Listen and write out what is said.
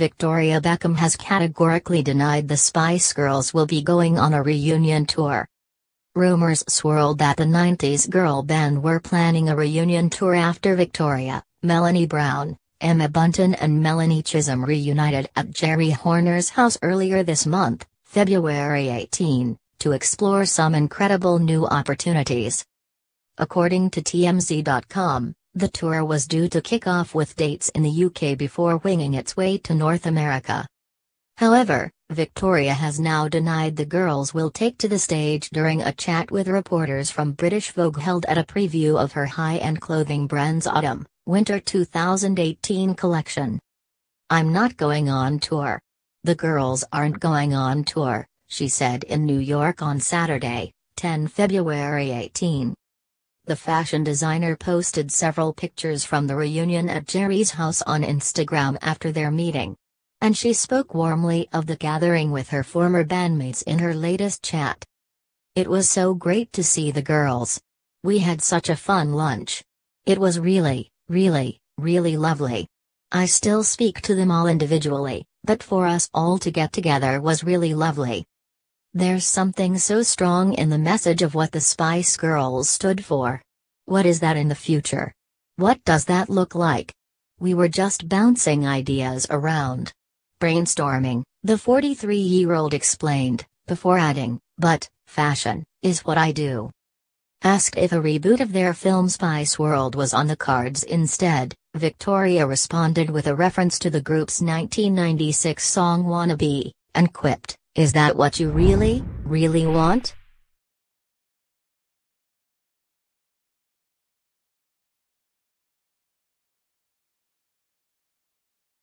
Victoria Beckham has categorically denied the Spice Girls will be going on a reunion tour. Rumors swirled that the 90s girl band were planning a reunion tour after Victoria, Melanie Brown, Emma Bunton and Melanie Chisholm reunited at Geri Horner's house earlier this month, February 18, to explore some incredible new opportunities. According to TMZ.com, the tour was due to kick off with dates in the UK before winging its way to North America. However, Victoria has now denied the girls will take to the stage during a chat with reporters from British Vogue held at a preview of her high-end clothing brand's autumn, Winter 2018 collection. I'm not going on tour. The girls aren't going on tour, she said in New York on Saturday, 10 February 18. The fashion designer posted several pictures from the reunion at Geri's house on Instagram after their meeting. And she spoke warmly of the gathering with her former bandmates in her latest chat. It was so great to see the girls. We had such a fun lunch. It was really, Really, really lovely. I still speak to them all individually, but for us all to get together was really lovely. There's something so strong in the message of what the Spice Girls stood for. What is that in the future? What does that look like? We were just bouncing ideas around. Brainstorming, the 43 year old explained, before adding, but, fashion, is what I do. Asked if a reboot of their film Spice World was on the cards instead, Victoria responded with a reference to the group's 1996 song Wannabe, and quipped, Is that what you really, really want?